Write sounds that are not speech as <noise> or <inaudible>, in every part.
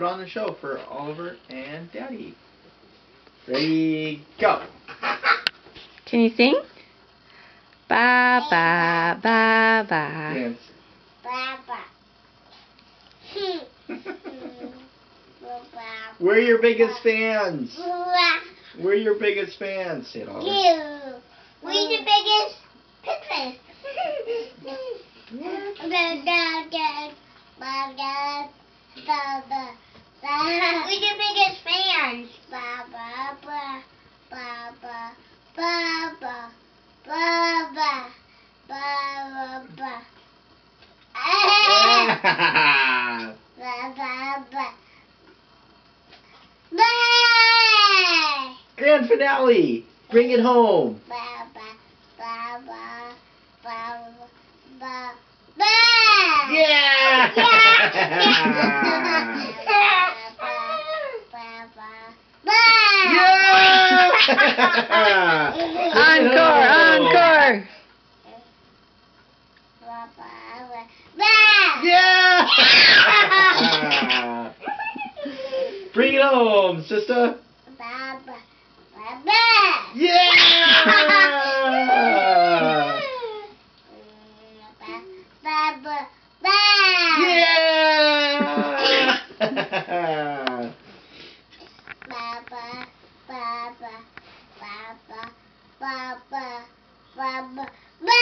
put on the show for Oliver and Daddy. Ready, go. Can you sing? Ba ba ba ba. Dance. Baba. <laughs> We're your biggest fans. We're your biggest fans. Say it, Oliver. You. We're the biggest pictures. <laughs> We the biggest fans. Ba ba ba ba ba ba ba ba ba ba ba ba. Ba ba ba. Ba. Grand finale. Bring it home. Ba ba ba ba ba ba ba. Yeah! Yeah! Encore, encore. Yeah! Bring it home, sister. Yeah! Yeah! <laughs> Baba, Baba, Baba, Baba.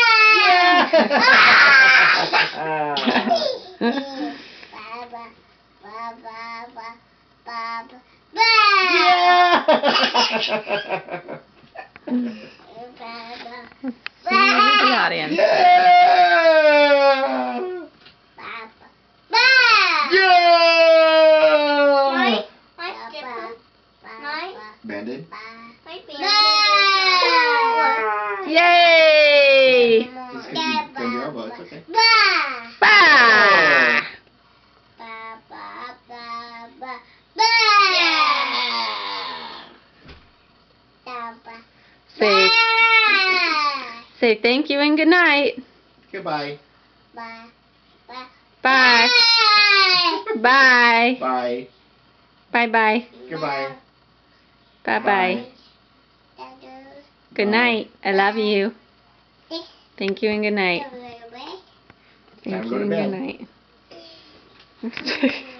Baba, Baba, Baba, Baba. the audience. Yeah! Baba. Baba. Yeah! Band-Aid? Yay! Say, thank you and good night. Goodbye. Bye. Bye. Bye. Bye. Bye. Bye. Bye. Goodbye. Bye. Bye. Good night. I love you. Thank you and good night. Thank you and good night. <laughs>